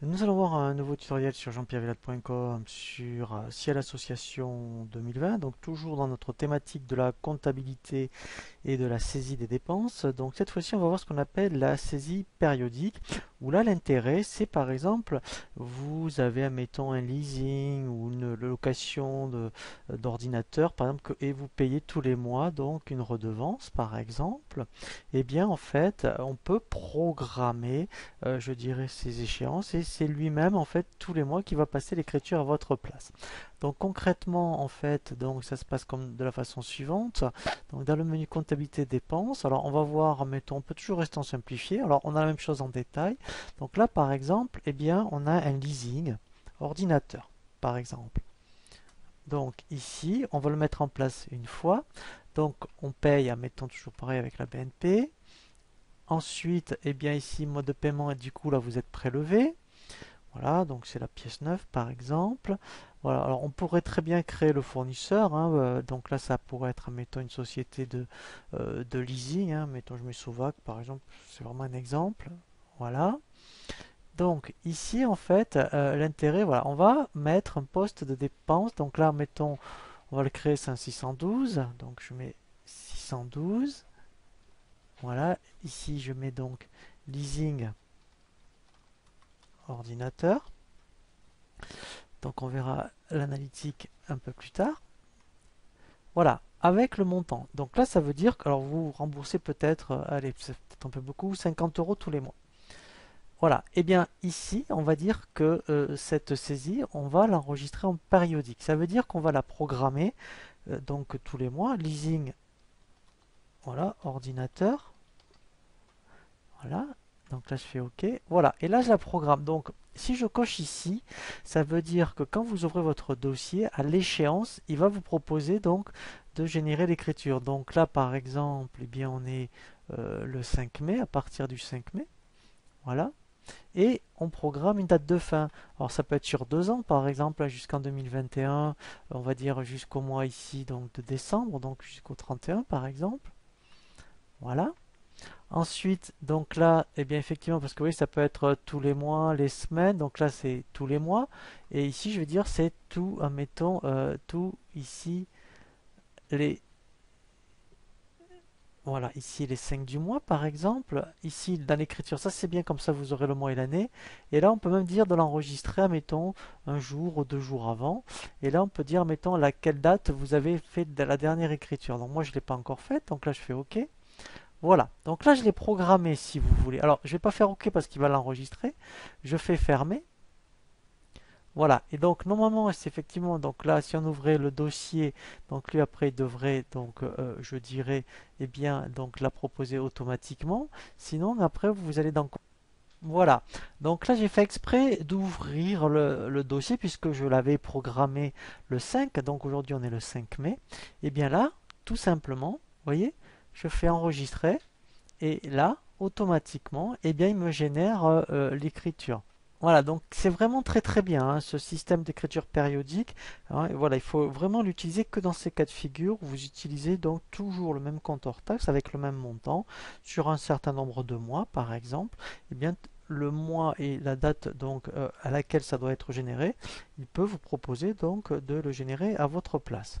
Nous allons voir un nouveau tutoriel sur jean-pierre-villade.com sur euh, Ciel Association 2020, donc toujours dans notre thématique de la comptabilité et de la saisie des dépenses. Donc cette fois-ci, on va voir ce qu'on appelle la saisie périodique, où là l'intérêt, c'est par exemple, vous avez, admettons, un leasing ou une location d'ordinateur, par exemple, et vous payez tous les mois donc une redevance, par exemple. Eh bien en fait, on peut programmer, euh, je dirais, ces échéances et c'est lui-même en fait tous les mois qui va passer l'écriture à votre place. Donc concrètement en fait donc ça se passe comme de la façon suivante. Donc dans le menu comptabilité dépenses, alors on va voir mettons on peut toujours rester en simplifié. Alors on a la même chose en détail. Donc là par exemple, eh bien on a un leasing ordinateur par exemple. Donc ici, on va le mettre en place une fois. Donc on paye, mettons toujours pareil avec la BNP. Ensuite, eh bien ici, mode de paiement, et du coup là vous êtes prélevé. Voilà, donc c'est la pièce neuve par exemple. Voilà, alors on pourrait très bien créer le fournisseur. Hein, euh, donc là, ça pourrait être, mettons, une société de, euh, leasing. Hein, mettons, je mets Sauvac par exemple, c'est vraiment un exemple. Voilà. Donc ici, en fait, euh, l'intérêt, voilà, on va mettre un poste de dépense. Donc là, mettons, on va le créer, c'est un 612. Donc je mets 612. Voilà, ici je mets donc leasing ordinateur. Donc on verra l'analytique un peu plus tard. Voilà, avec le montant. Donc là, ça veut dire que vous remboursez peut-être, euh, allez, c'est peut-être un peu beaucoup, 50 euros tous les mois. Voilà, et eh bien ici, on va dire que euh, cette saisie, on va l'enregistrer en périodique. Ça veut dire qu'on va la programmer, euh, donc tous les mois, leasing, voilà, ordinateur, voilà, donc là, je fais OK. Voilà. Et là, je la programme. Donc, si je coche ici, ça veut dire que quand vous ouvrez votre dossier, à l'échéance, il va vous proposer donc de générer l'écriture. Donc là, par exemple, eh bien, on est euh, le 5 mai, à partir du 5 mai. Voilà. Et on programme une date de fin. Alors ça peut être sur deux ans, par exemple, jusqu'en 2021, on va dire jusqu'au mois ici donc de décembre, donc jusqu'au 31 par exemple. Voilà. Ensuite, donc là, eh bien effectivement, parce que oui, ça peut être euh, tous les mois, les semaines, donc là c'est tous les mois. Et ici, je veux dire, c'est tout, admettons, euh, tout ici, les... Voilà, ici les 5 du mois par exemple. Ici, dans l'écriture, ça c'est bien, comme ça vous aurez le mois et l'année. Et là, on peut même dire de l'enregistrer, admettons, un jour ou deux jours avant. Et là, on peut dire, mettons, à quelle date vous avez fait la dernière écriture. Donc moi, je ne l'ai pas encore faite, donc là, je fais OK. Voilà, donc là je l'ai programmé si vous voulez. Alors je ne vais pas faire OK parce qu'il va l'enregistrer. Je fais fermer. Voilà, et donc normalement c'est effectivement, donc là si on ouvrait le dossier, donc lui après il devrait, donc euh, je dirais, eh bien donc la proposer automatiquement. Sinon après vous allez dans... Voilà, donc là j'ai fait exprès d'ouvrir le, dossier puisque je l'avais programmé le 5, donc aujourd'hui on est le 5 mai. Et eh bien là, tout simplement, vous voyez, je fais enregistrer et là automatiquement eh bien il me génère euh, euh, l'écriture voilà donc c'est vraiment très très bien hein, ce système d'écriture périodique hein, voilà il faut vraiment l'utiliser que dans ces cas de figure. Vous utilisez donc toujours le même compte hors taxe avec le même montant sur un certain nombre de mois par exemple. Et eh bien le mois et la date donc euh, à laquelle ça doit être généré il peut vous proposer donc de le générer à votre place